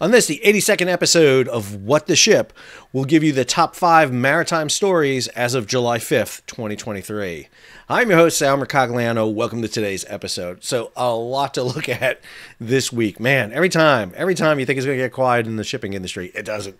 On this, the 82nd episode of What the Ship, we'll give you the top five maritime stories as of July 5th, 2023. I'm your host, Sal Mercogliano. Welcome to today's episode. So, a lot to look at this week. Man, every time, every time you think it's going to get quiet in the shipping industry, it doesn't.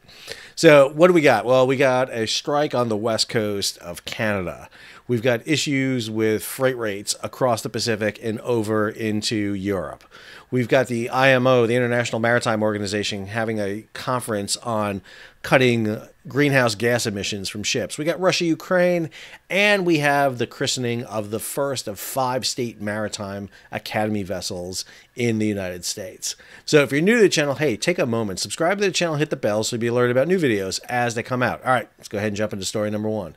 So, what do we got? Well, we got a strike on the west coast of Canada. We've got issues with freight rates across the Pacific and over into Europe. We've got the IMO, the International Maritime Organization, having a conference on cutting greenhouse gas emissions from ships. We got Russia, Ukraine, and we have the christening of the first of five state maritime academy vessels in the United States. So if you're new to the channel, hey, take a moment, subscribe to the channel, hit the bell so you'll be alerted about new videos as they come out. All right, let's go ahead and jump into story number one.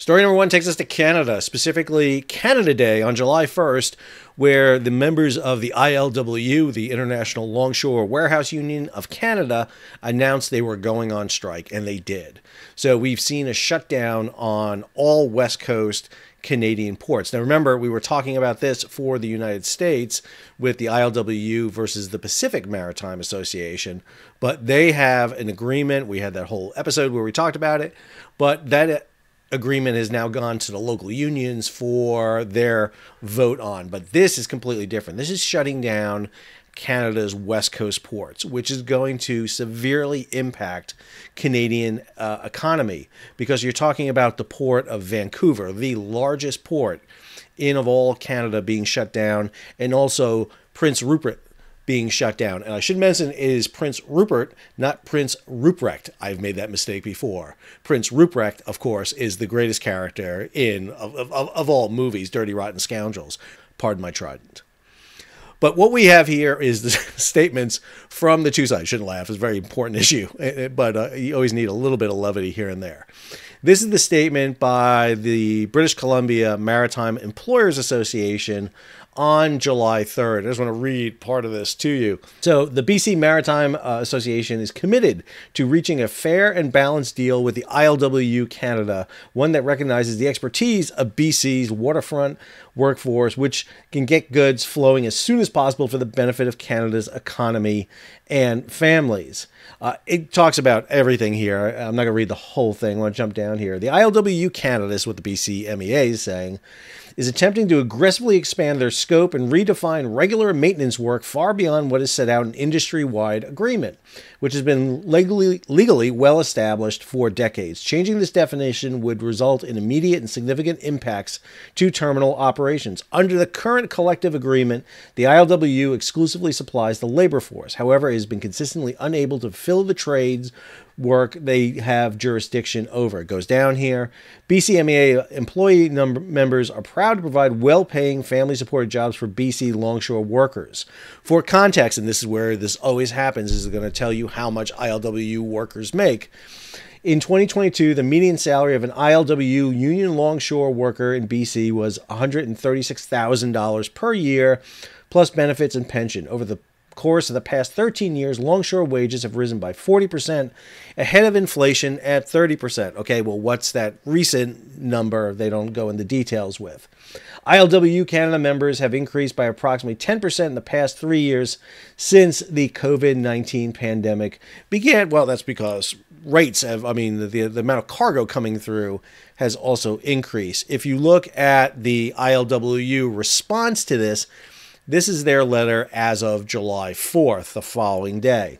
Story number one takes us to Canada, specifically Canada Day on July 1st, where the members of the ILWU, the International Longshore Warehouse Union of Canada, announced they were going on strike, and they did. So we've seen a shutdown on all West Coast Canadian ports. Now, remember, we were talking about this for the United States with the ILWU versus the Pacific Maritime Association, but they have an agreement. We had that whole episode where we talked about it, but that agreement has now gone to the local unions for their vote on. But this is completely different. This is shutting down Canada's West Coast ports, which is going to severely impact Canadian uh, economy because you're talking about the port of Vancouver, the largest port in of all Canada being shut down, and also Prince Rupert being shut down. And I should mention it is Prince Rupert, not Prince Ruprecht. I've made that mistake before. Prince Ruprecht, of course, is the greatest character in of, of, of all movies, Dirty Rotten Scoundrels. Pardon my trident. But what we have here is the statements from the two sides. Shouldn't laugh; it's a very important issue, but uh, you always need a little bit of levity here and there. This is the statement by the British Columbia Maritime Employers Association on July 3rd. I just want to read part of this to you. So, the BC Maritime uh, Association is committed to reaching a fair and balanced deal with the ILWU Canada, one that recognizes the expertise of BC's waterfront workforce, which can get goods flowing as soon as possible for the benefit of Canada's economy and families. Uh, it talks about everything here. I'm not going to read the whole thing. I want to jump down here. The ILWU Canada is what the BC MEA is saying is attempting to aggressively expand their scope and redefine regular maintenance work far beyond what is set out in industry-wide agreement, which has been legally, legally well established for decades. Changing this definition would result in immediate and significant impacts to terminal operations. Under the current collective agreement, the ILWU exclusively supplies the labor force. However, it has been consistently unable to fill the trades work they have jurisdiction over. It goes down here. BCMEA employee number, members are proud to provide well paying, family supported jobs for BC longshore workers. For context, and this is where this always happens, is going to tell you how much ILWU workers make. In 2022, the median salary of an ILWU union longshore worker in BC was $136,000 per year, plus benefits and pension. Over the course of the past 13 years, longshore wages have risen by 40%, ahead of inflation at 30%. Okay, well, what's that recent number they don't go into details with? ILWU Canada members have increased by approximately 10% in the past three years since the COVID 19 pandemic began. Well, that's because rates have, I mean, the, the amount of cargo coming through has also increased. If you look at the ILWU response to this, this is their letter as of July 4th, the following day.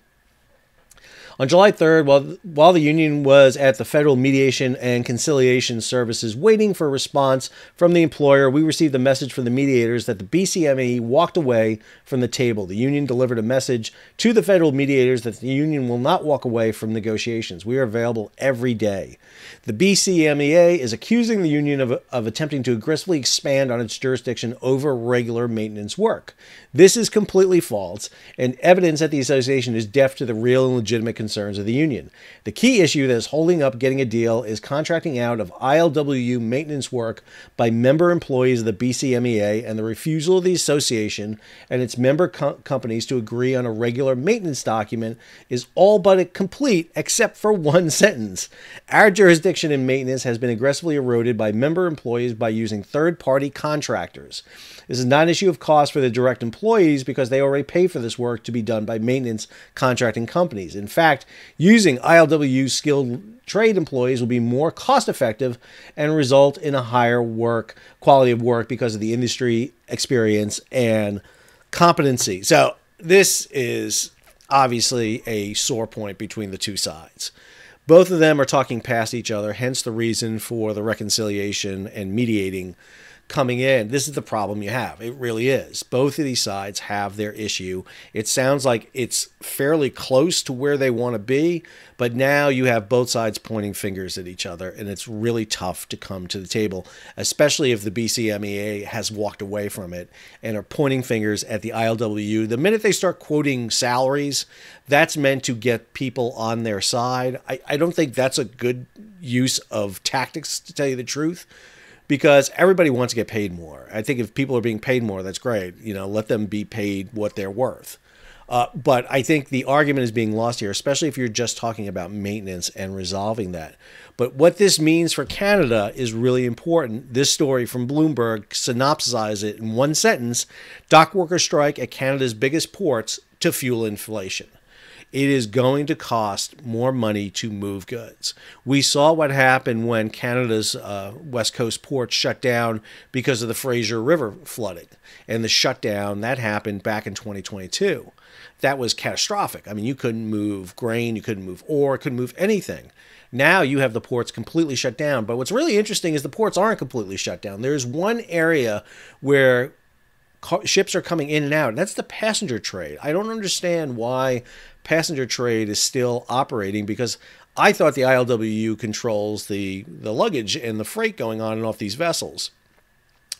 On July 3rd, while, while the union was at the Federal Mediation and Conciliation Services waiting for a response from the employer, we received a message from the mediators that the BCME walked away from the table. The union delivered a message to the federal mediators that the union will not walk away from negotiations. We are available every day. The BCMEA is accusing the union of, of attempting to aggressively expand on its jurisdiction over regular maintenance work. This is completely false, and evidence that the association is deaf to the real and legitimate concerns of the union. The key issue that is holding up getting a deal is contracting out of ILWU maintenance work by member employees of the BCMEA and the refusal of the association and its member co- companies to agree on a regular maintenance document is all but complete except for one sentence. Our jurisdiction in maintenance has been aggressively eroded by member employees by using third party contractors. This is not an issue of cost for the direct employees because they already pay for this work to be done by maintenance contracting companies. In fact, using ILW skilled trade employees will be more cost effective and result in a higher work quality of work because of the industry experience and competency. So, this is obviously a sore point between the two sides. Both of them are talking past each other, hence the reason for the reconciliation and mediating coming in. This is the problem you have. It really is. Both of these sides have their issue. It sounds like it's fairly close to where they want to be, but now you have both sides pointing fingers at each other, and it's really tough to come to the table, especially if the BCMEA has walked away from it and are pointing fingers at the ILWU. The minute they start quoting salaries, that's meant to get people on their side. I, I don't think that's a good use of tactics, to tell you the truth because everybody wants to get paid more. I think if people are being paid more, that's great. You know, let them be paid what they're worth. Uh, but I think the argument is being lost here, especially if you're just talking about maintenance and resolving that. But what this means for Canada is really important. This story from Bloomberg synopsizes it in one sentence dock workers strike at Canada's biggest ports to fuel inflation it is going to cost more money to move goods. We saw what happened when Canada's uh, West Coast ports shut down because of the Fraser River flooding. And the shutdown that happened back in 2022. That was catastrophic. I mean, you couldn't move grain, you couldn't move ore, couldn't move anything. Now you have the ports completely shut down. But what's really interesting is the ports aren't completely shut down. There's one area where ships are coming in and out, that's the passenger trade. I don't understand why passenger trade is still operating because I thought the ILWU controls the, the luggage and the freight going on and off these vessels.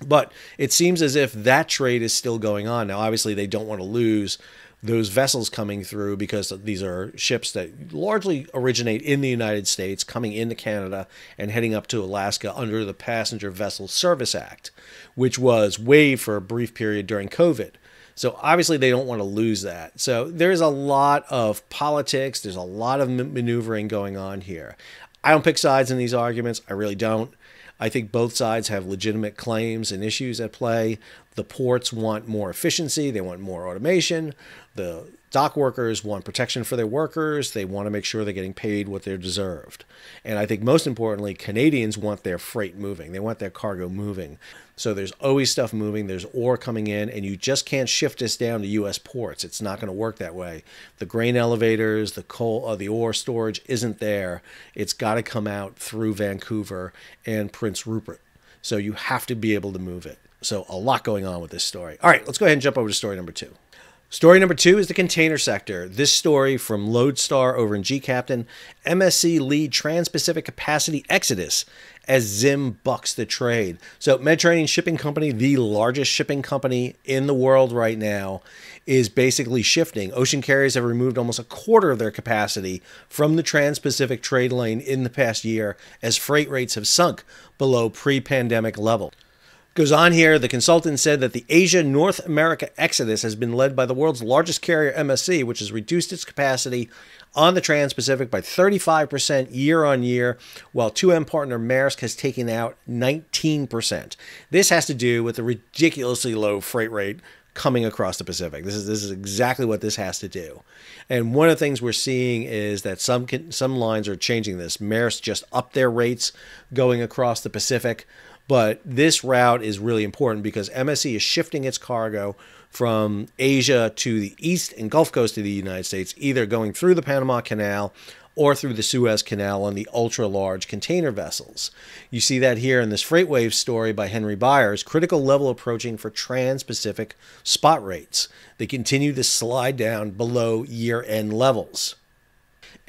But it seems as if that trade is still going on. Now, obviously, they don't want to lose those vessels coming through because these are ships that largely originate in the United States, coming into Canada and heading up to Alaska under the Passenger Vessel Service Act, which was waived for a brief period during COVID. So obviously they don't want to lose that. So there's a lot of politics, there's a lot of maneuvering going on here. I don't pick sides in these arguments. I really don't. I think both sides have legitimate claims and issues at play. The ports want more efficiency, they want more automation. The dock workers want protection for their workers. They want to make sure they're getting paid what they're deserved. And I think most importantly, Canadians want their freight moving. They want their cargo moving. So there's always stuff moving. There's ore coming in, and you just can't shift this down to U.S. ports. It's not going to work that way. The grain elevators, the coal, uh, the ore storage isn't there. It's got to come out through Vancouver and Prince Rupert. So you have to be able to move it. So a lot going on with this story. All right, let's go ahead and jump over to story number two. Story number two is the container sector. This story from Loadstar over in gCaptain. MSC lead Trans Pacific capacity exodus as Zim bucks the trade. So, Mediterranean Shipping Company, the largest shipping company in the world right now, is basically shifting. Ocean carriers have removed almost a quarter of their capacity from the Trans Pacific trade lane in the past year as freight rates have sunk below pre pandemic level. Goes on here, the consultant said that the Asia North America exodus has been led by the world's largest carrier, MSC, which has reduced its capacity on the Trans Pacific by 35% year on year, while 2M partner Maersk has taken out 19%. This has to do with the ridiculously low freight rate coming across the Pacific. This is this is exactly what this has to do. And one of the things we're seeing is that some some lines are changing this. Maersk just upped their rates going across the Pacific. But this route is really important because MSC is shifting its cargo from Asia to the east and Gulf Coast of the United States, either going through the Panama Canal or through the Suez Canal on the ultra large container vessels. You see that here in this FreightWaves story by Henry Byers critical level approaching for trans Pacific spot rates. They continue to slide down below year end levels.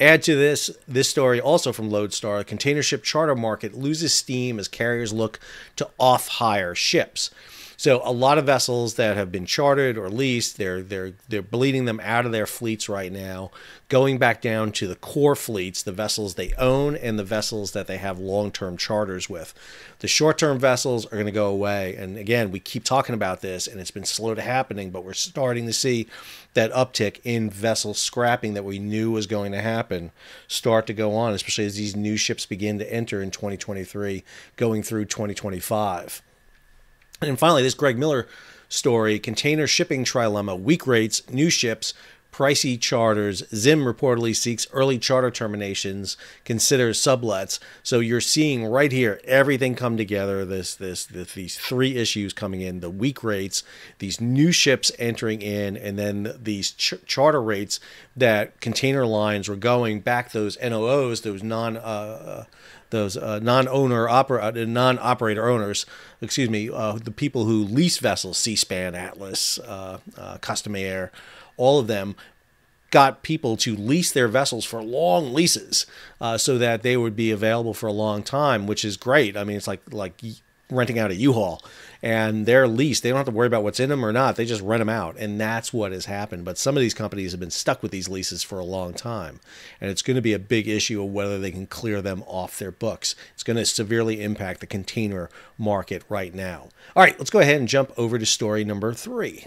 Add to this this story also from Loadstar, container ship charter market loses steam as carriers look to off hire ships. So a lot of vessels that have been chartered or leased, they're they're they're bleeding them out of their fleets right now, going back down to the core fleets, the vessels they own and the vessels that they have long-term charters with. The short-term vessels are going to go away, and again, we keep talking about this, and it's been slow to happening, but we're starting to see that uptick in vessel scrapping that we knew was going to happen start to go on, especially as these new ships begin to enter in 2023, going through 2025. And finally, this Greg Miller story container shipping trilemma, weak rates, new ships, pricey charters. Zim reportedly seeks early charter terminations, considers sublets. So you're seeing right here everything come together. This, this, this, these three issues coming in: the weak rates, these new ships entering in, and then these ch- charter rates that container lines were going back. Those NOOs, those non. Uh, those uh, non-owner opera, uh, non-operator owners, excuse me, uh, the people who lease vessels, Seaspan, Atlas, uh, uh, Costamare, all of them got people to lease their vessels for long leases uh, so that they would be available for a long time, which is great. I mean, it's like like renting out a U-Haul and they're leased. They don't have to worry about what's in them or not. They just rent them out. And that's what has happened. But some of these companies have been stuck with these leases for a long time. And it's going to be a big issue of whether they can clear them off their books. It's going to severely impact the container market right now. All right, let's go ahead and jump over to story number three.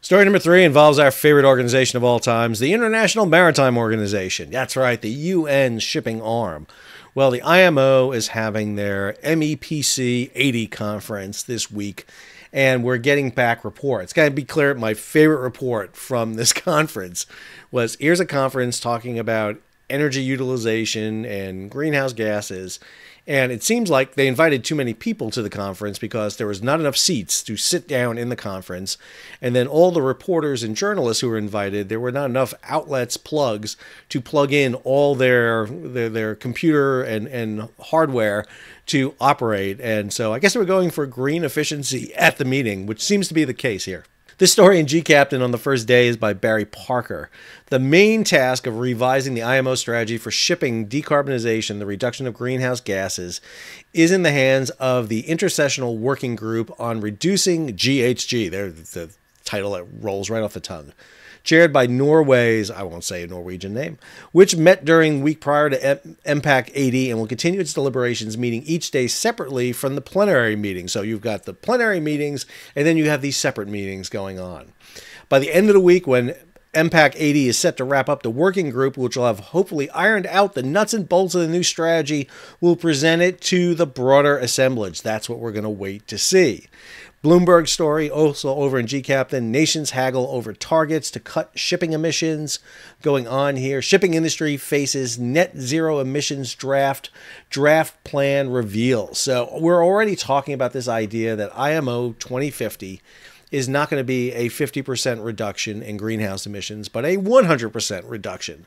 Story number three involves our favorite organization of all times, the International Maritime Organization. That's right, the UN shipping arm. Well, the IMO is having their MEPC 80 conference this week, and we're getting back reports. Got to be clear, my favorite report from this conference was here's a conference talking about energy utilization and greenhouse gases and it seems like they invited too many people to the conference because there was not enough seats to sit down in the conference. And then all the reporters and journalists who were invited, there were not enough outlets, plugs to plug in all their their, their computer and, and hardware to operate. And so I guess they were going for green efficiency at the meeting, which seems to be the case here. This story in gCaptain on the first day is by Barry Parker. The main task of revising the IMO strategy for shipping decarbonization, the reduction of greenhouse gases, is in the hands of the Intersessional Working Group on Reducing GHG. There's the title that rolls right off the tongue chaired by Norway's, I won't say a Norwegian name, which met during week prior to MEPC 80 and will continue its deliberations, meeting each day separately from the plenary meeting. So you've got the plenary meetings, and then you have these separate meetings going on. By the end of the week, when MEPC 80 is set to wrap up the working group, which will have hopefully ironed out the nuts and bolts of the new strategy. We'll present it to the broader assemblage. That's what we're going to wait to see. Bloomberg story also over in gCaptain. Nations haggle over targets to cut shipping emissions. Going on here. Shipping industry faces net zero emissions draft. Draft plan reveal. So we're already talking about this idea that IMO 2050 is not going to be a 50% reduction in greenhouse emissions, but a 100% reduction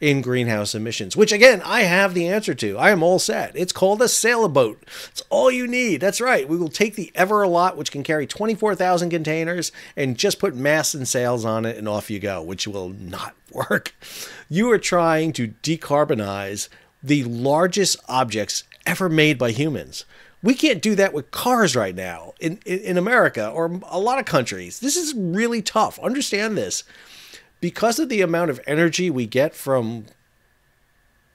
in greenhouse emissions, which again, I have the answer to. I am all set. It's called a sailboat. It's all you need. That's right. We will take the Ever Alot, which can carry 24,000 containers, and just put masts and sails on it, and off you go, which will not work. You are trying to decarbonize the largest objects ever made by humans. We can't do that with cars right now in, in, in America or a lot of countries. This is really tough. Understand this because of the amount of energy we get from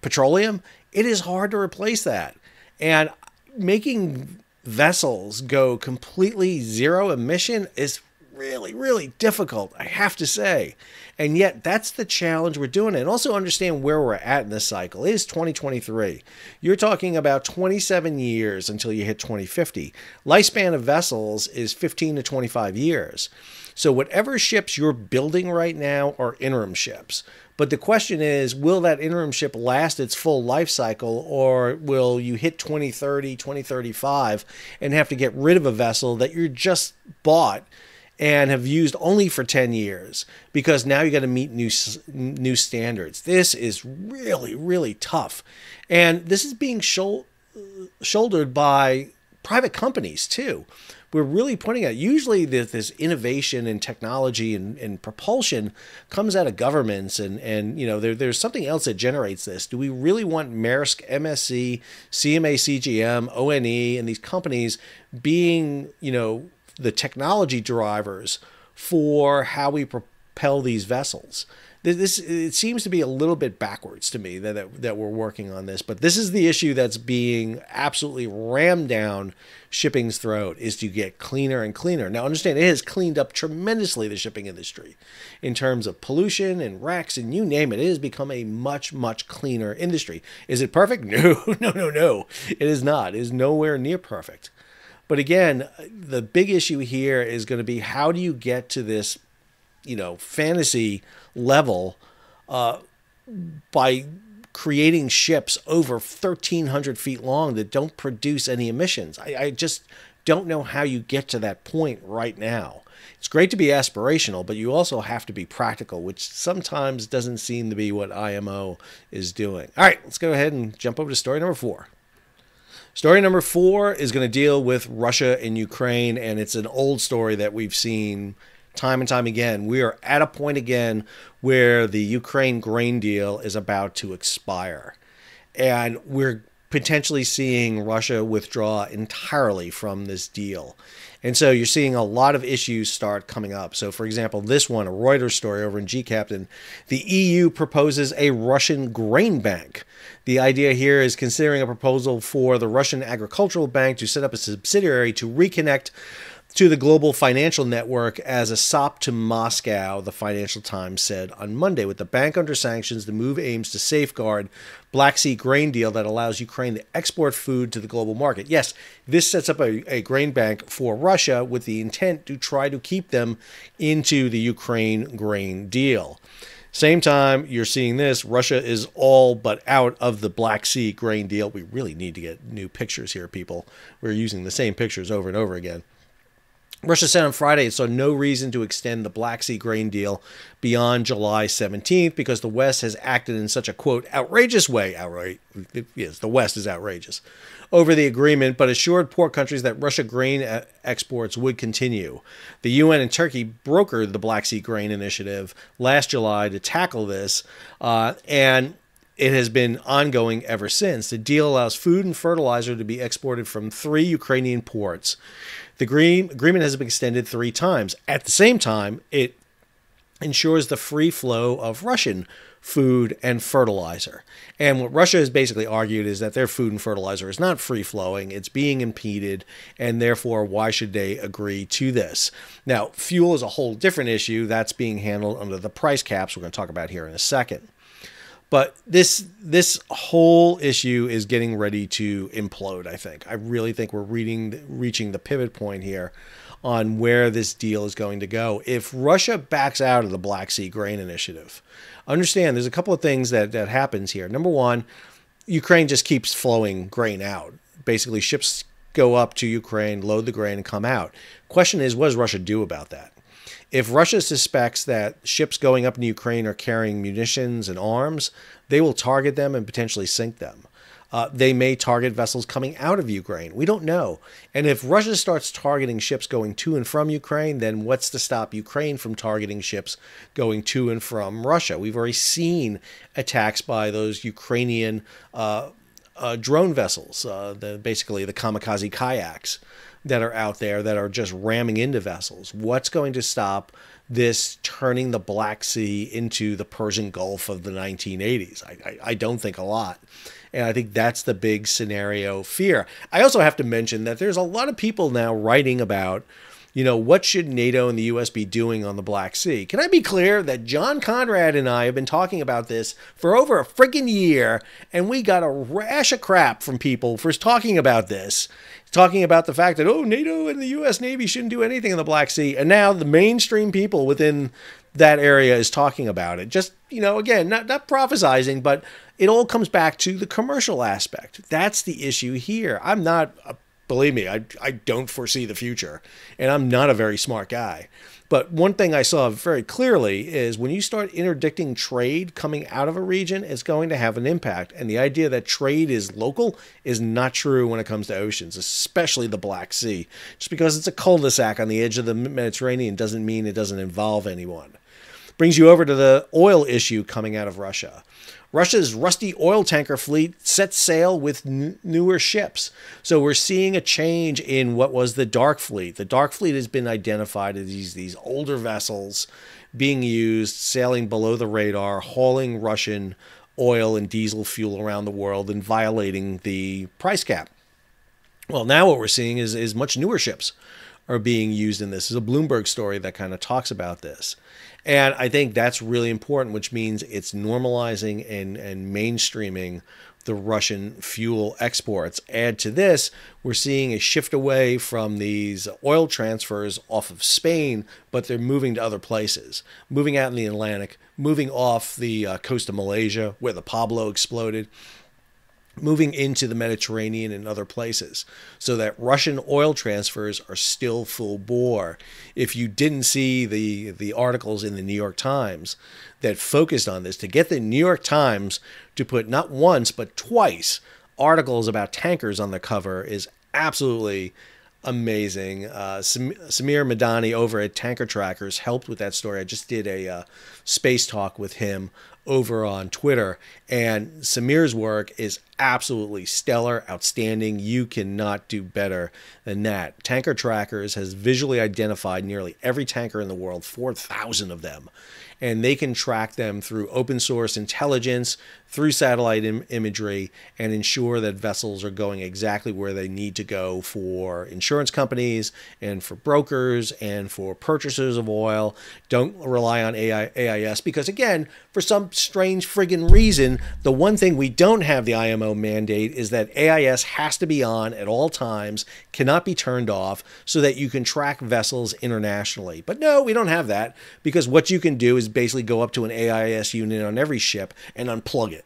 petroleum, it is hard to replace that. And making vessels go completely zero emission is really, really difficult, I have to say. And yet, that's the challenge we're doing. And also understand where we're at in this cycle. It is 2023. You're talking about 27 years until you hit 2050. Lifespan of vessels is 15 to 25 years. So, whatever ships you're building right now are interim ships. But the question is, will that interim ship last its full life cycle, or will you hit 2030, 2035 and have to get rid of a vessel that you just bought and have used only for 10 years because now you got to meet new new standards. This is really really tough. And this is being shouldered by private companies too we're really pointing out usually this, this innovation and technology and, and, propulsion comes out of governments and and you know there, there's something else that generates this do we really want Maersk MSC CMA CGM ONE and these companies being you know the technology drivers for how we propel these vessels. This it seems to be a little bit backwards to me that, that that we're working on this, but this is the issue that's being absolutely rammed down shipping's throat is to get cleaner and cleaner. Now understand it has cleaned up tremendously the shipping industry in terms of pollution and wrecks and you name it. It has become a much much cleaner industry. Is it perfect? No, no, no, no. It is not. It is nowhere near perfect. But again, the big issue here is going to be how do you get to this, you know, fantasy level uh, by creating ships over 1,300 feet long that don't produce any emissions. I, I just don't know how you get to that point right now. It's great to be aspirational, but you also have to be practical, which sometimes doesn't seem to be what IMO is doing. All right, let's go ahead and jump over to story number four. Story number four is going to deal with Russia and Ukraine, and it's an old story that we've seen time and time again. We are at a point again where the Ukraine grain deal is about to expire. And we're potentially seeing Russia withdraw entirely from this deal. And so you're seeing a lot of issues start coming up. So, for example, this one, a Reuters story over in gCaptain, the EU proposes a Russian grain bank. The idea here is considering a proposal for the Russian Agricultural Bank to set up a subsidiary to reconnect to the global financial network as a sop to Moscow, the Financial Times said on Monday. With the bank under sanctions, the move aims to safeguard Black Sea grain deal that allows Ukraine to export food to the global market. Yes, this sets up a, a grain bank for Russia with the intent to try to keep them into the Ukraine grain deal. Same time, you're seeing this. Russia is all but out of the Black Sea grain deal. We really need to get new pictures here, people. We're using the same pictures over and over again. Russia said on Friday it saw no reason to extend the Black Sea grain deal beyond July 17th because the West has acted in such a quote outrageous way. Outright, yes, the West is outrageous over the agreement, but assured poor countries that Russia grain exports would continue. The UN and Turkey brokered the Black Sea Grain Initiative last July to tackle this, uh, and it has been ongoing ever since. The deal allows food and fertilizer to be exported from three Ukrainian ports. The agreement has been extended three times. At the same time, it ensures the free flow of Russian food and fertilizer. And what Russia has basically argued is that their food and fertilizer is not free flowing, it's being impeded, and therefore, why should they agree to this? Now, fuel is a whole different issue that's being handled under the price caps we're going to talk about here in a second. But this this whole issue is getting ready to implode. I think. I really think we're reading reaching the pivot point here on where this deal is going to go. If Russia backs out of the Black Sea Grain Initiative, understand there's a couple of things that that happens here. Number one, Ukraine just keeps flowing grain out. Basically, ships go up to Ukraine, load the grain, and come out. Question is, what does Russia do about that? If Russia suspects that ships going up in Ukraine are carrying munitions and arms, they will target them and potentially sink them. Uh, they may target vessels coming out of Ukraine. We don't know. And if Russia starts targeting ships going to and from Ukraine, then what's to stop Ukraine from targeting ships going to and from Russia? We've already seen attacks by those Ukrainian uh, uh, drone vessels, uh, the, basically the kamikaze kayaks that are out there that are just ramming into vessels. What's going to stop this turning the Black Sea into the Persian Gulf of the 1980s? I, I, I don't think a lot. And I think that's the big scenario fear. I also have to mention that there's a lot of people now writing about you know, what should NATO and the US be doing on the Black Sea? Can I be clear that John Conrad and I have been talking about this for over a freaking year, and we got a rash of crap from people for talking about this, talking about the fact that, oh, NATO and the US Navy shouldn't do anything in the Black Sea. And now the mainstream people within that area is talking about it. Just, you know, again, not, not prophesizing, but it all comes back to the commercial aspect. That's the issue here. I'm not a Believe me, I, I don't foresee the future, and I'm not a very smart guy. But one thing I saw very clearly is when you start interdicting trade coming out of a region, it's going to have an impact. And the idea that trade is local is not true when it comes to oceans, especially the Black Sea. Just because it's a cul de sac on the edge of the Mediterranean doesn't mean it doesn't involve anyone. Brings you over to the oil issue coming out of Russia. Russia's rusty oil tanker fleet sets sail with n- newer ships. So we're seeing a change in what was the dark fleet. The dark fleet has been identified as these, these older vessels being used, sailing below the radar, hauling Russian oil and diesel fuel around the world and violating the price cap. Well, now what we're seeing is, is much newer ships are being used in this. There's a Bloomberg story that kind of talks about this. And I think that's really important, which means it's normalizing and, and mainstreaming the Russian fuel exports. Add to this, we're seeing a shift away from these oil transfers off of Spain, but they're moving to other places, moving out in the Atlantic, moving off the uh, coast of Malaysia where the Pablo exploded, moving into the Mediterranean and other places so that Russian oil transfers are still full bore. If you didn't see the the articles in the New York Times that focused on this to get the New York Times to put not once but twice articles about tankers on the cover is absolutely amazing. Uh, Samir Madani over at Tanker Trackers helped with that story. I just did a uh, space talk with him over on Twitter. And Samir's work is absolutely stellar, outstanding. You cannot do better than that. Tanker Trackers has visually identified nearly every tanker in the world, 4,000 of them and they can track them through open source intelligence, through satellite Im- imagery, and ensure that vessels are going exactly where they need to go for insurance companies and for brokers and for purchasers of oil. Don't rely on AI- AIS because, again, for some strange friggin' reason, the one thing we don't have the IMO mandate is that AIS has to be on at all times, cannot be turned off, so that you can track vessels internationally. But no, we don't have that because what you can do is basically go up to an AIS unit on every ship and unplug it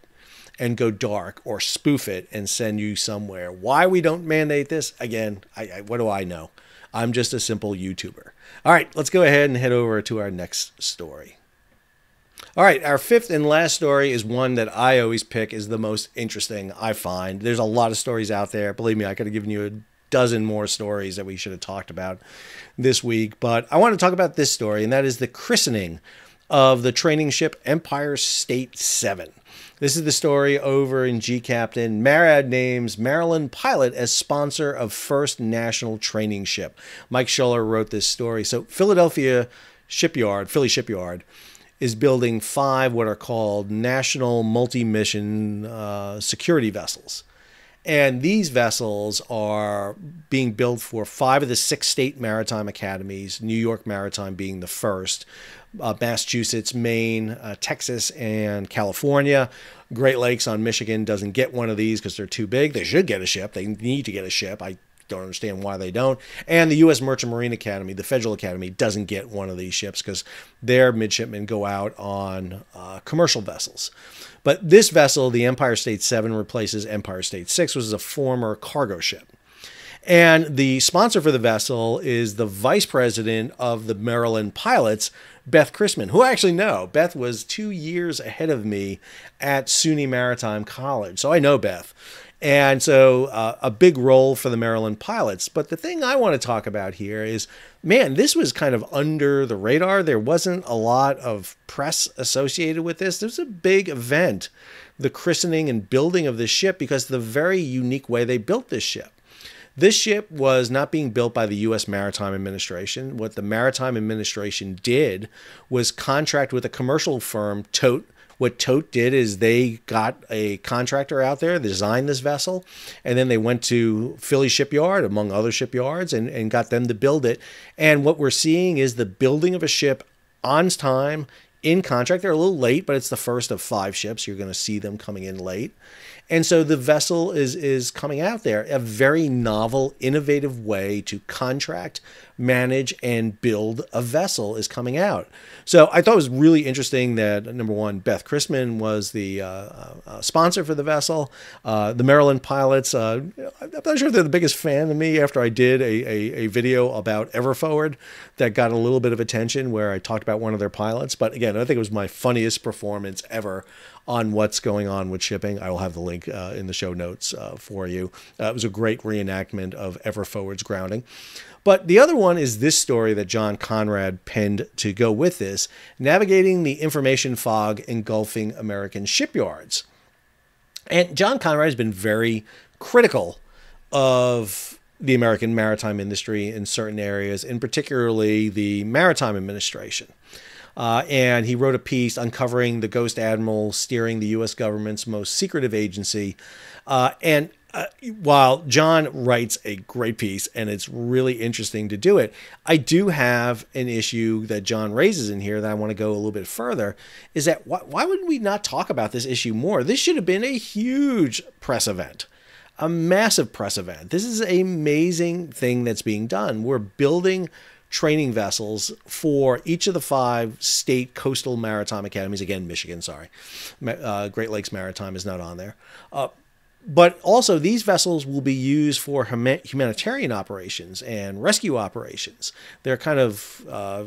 and go dark or spoof it and send you somewhere. Why we don't mandate this? Again, I, I, what do I know? I'm just a simple YouTuber. All right, let's go ahead and head over to our next story. All right, our fifth and last story is one that I always pick is the most interesting I find. There's a lot of stories out there. Believe me, I could have given you a dozen more stories that we should have talked about this week, but I want to talk about this story, and that is the christening of the training ship Empire State 7. This is the story over in gCaptain. MARAD names Maryland Pilot as sponsor of first national training ship. Mike Schuler wrote this story. So, Philadelphia Shipyard, Philly Shipyard, is building five what are called national multi mission uh, security vessels. And these vessels are being built for five of the six state maritime academies, New York Maritime being the first, uh, Massachusetts, Maine, uh, Texas, and California. Great Lakes on Michigan doesn't get one of these because they're too big. They should get a ship. They need to get a ship. I don't understand why they don't. And the U.S. Merchant Marine Academy, the Federal Academy, doesn't get one of these ships because their midshipmen go out on uh, commercial vessels. But this vessel, the Empire State 7, replaces Empire State 6, which is a former cargo ship. And the sponsor for the vessel is the vice president of the Maryland Pilots, Beth Chrisman, who I actually know. Beth was two years ahead of me at SUNY Maritime College. So I know Beth. And so uh, a big role for the Maryland pilots. But the thing I want to talk about here is man, this was kind of under the radar. There wasn't a lot of press associated with this. There was a big event, the christening and building of this ship, because the very unique way they built this ship. This ship was not being built by the U.S. Maritime Administration. What the Maritime Administration did was contract with a commercial firm, Tote, what Tote did is they got a contractor out there, designed this vessel, and then they went to Philly Shipyard, among other shipyards, and, and got them to build it. And what we're seeing is the building of a ship on time in contract. They're a little late, but it's the first of five ships. You're going to see them coming in late. And so the vessel is is coming out there, a very novel, innovative way to contract manage and build a vessel is coming out. So I thought it was really interesting that number one, Beth Chrisman was the uh, uh, sponsor for the vessel. Uh, the Maryland pilots, uh, I'm not sure if they're the biggest fan of me after I did a, a, a, video about Ever Forward that got a little bit of attention where I talked about one of their pilots. But again, I think it was my funniest performance ever on what's going on with shipping. I will have the link uh, in the show notes uh, for you. Uh, it was a great reenactment of Ever Forward's grounding. But the other one is this story that John Conrad penned to go with this navigating the information fog engulfing American shipyards. And John Conrad has been very critical of the American maritime industry in certain areas, and particularly the Maritime Administration. Uh, and he wrote a piece uncovering the ghost admiral steering the U.S. government's most secretive agency. Uh, and uh, while John writes a great piece and it's really interesting to do it, I do have an issue that John raises in here that I want to go a little bit further. Is that why, why would we not talk about this issue more? This should have been a huge press event a massive press event. This is an amazing thing that's being done. We're building training vessels for each of the five state coastal maritime academies. Again, Michigan, sorry. Uh, Great Lakes Maritime is not on there. Uh, but also, these vessels will be used for humanitarian operations and rescue operations. They're kind of uh,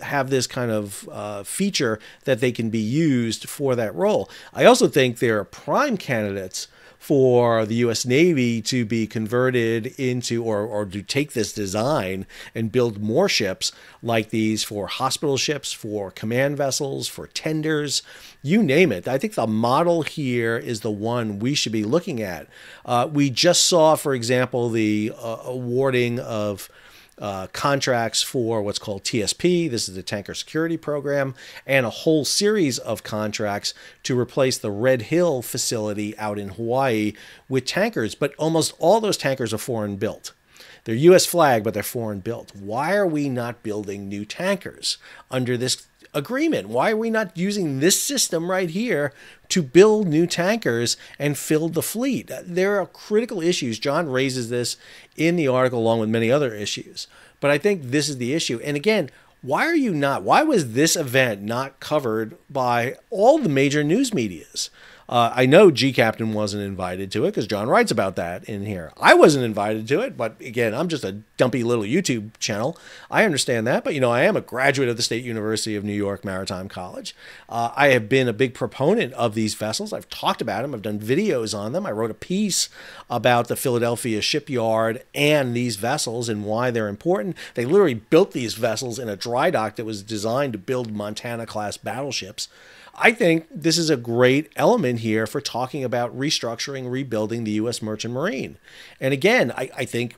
have this kind of uh, feature that they can be used for that role. I also think they're prime candidates for the U.S. Navy to be converted into or, or to take this design and build more ships like these for hospital ships, for command vessels, for tenders, you name it. I think the model here is the one we should be looking at. Uh, we just saw, for example, the uh, awarding of uh, contracts for what's called TSP. This is the Tanker Security Program, and a whole series of contracts to replace the Red Hill facility out in Hawaii with tankers. But almost all those tankers are foreign built. They're U.S. flag, but they're foreign built. Why are we not building new tankers under this agreement? Why are we not using this system right here to build new tankers and fill the fleet? There are critical issues. John raises this in the article along with many other issues. But I think this is the issue. And again, why are you not? Why was this event not covered by all the major news medias? Uh, I know gCaptain wasn't invited to it because John writes about that in here. I wasn't invited to it, but again, I'm just a dumpy little YouTube channel. I understand that, but you know, I am a graduate of the State University of New York Maritime College. Uh, I have been a big proponent of these vessels. I've talked about them. I've done videos on them. I wrote a piece about the Philadelphia shipyard and these vessels and why they're important. They literally built these vessels in a dry dock that was designed to build Montana class battleships. I think this is a great element here for talking about restructuring, rebuilding the U.S. Merchant Marine. And again, I, I think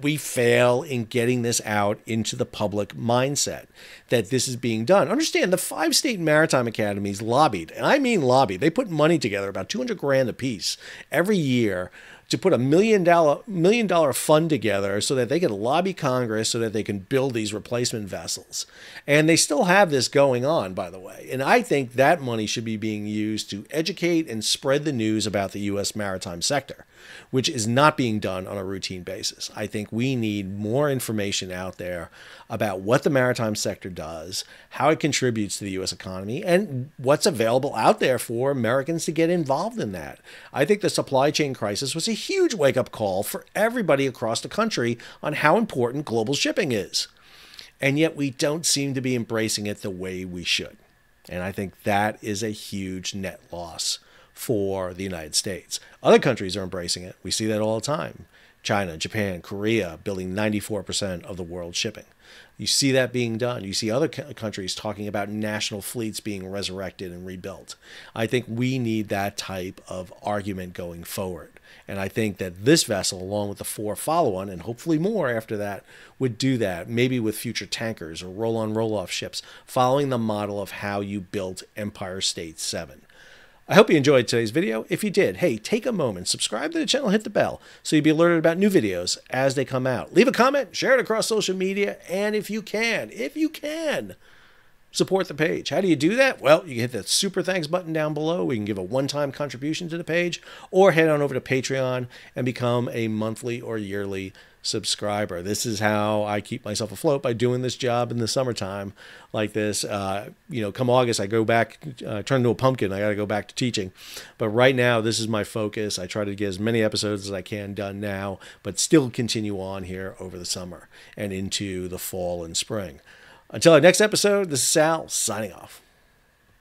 we fail in getting this out into the public mindset that this is being done. Understand the five state maritime academies lobbied, and I mean lobbied. They put money together, about 200 grand a piece every year to put a million dollar million dollar fund together so that they can lobby Congress so that they can build these replacement vessels. And they still have this going on, by the way. And I think that money should be being used to educate and spread the news about the U.S. maritime sector, which is not being done on a routine basis. I think we need more information out there about what the maritime sector does, how it contributes to the U.S. economy, and what's available out there for Americans to get involved in that. I think the supply chain crisis was a huge wake up call for everybody across the country on how important global shipping is. And yet we don't seem to be embracing it the way we should. And I think that is a huge net loss for the United States. Other countries are embracing it. We see that all the time. China, Japan, Korea building 94% of the world's shipping. You see that being done. You see other countries talking about national fleets being resurrected and rebuilt. I think we need that type of argument going forward. And I think that this vessel, along with the four follow on, and hopefully more after that, would do that, maybe with future tankers or roll on roll off ships, following the model of how you built Empire State 7. I hope you enjoyed today's video. If you did, hey, take a moment, subscribe to the channel, hit the bell so you'll be alerted about new videos as they come out. Leave a comment, share it across social media, and if you can, if you can, support the page. How do you do that? Well, you can hit that super thanks button down below. We can give a one-time contribution to the page or head on over to Patreon and become a monthly or yearly subscriber. This is how I keep myself afloat by doing this job in the summertime like this. Uh, you know, come August, I go back, uh, turn into a pumpkin. I got to go back to teaching. But right now, this is my focus. I try to get as many episodes as I can done now, but still continue on here over the summer and into the fall and spring. Until our next episode, this is Sal signing off.